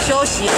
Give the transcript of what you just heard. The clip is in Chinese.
休息。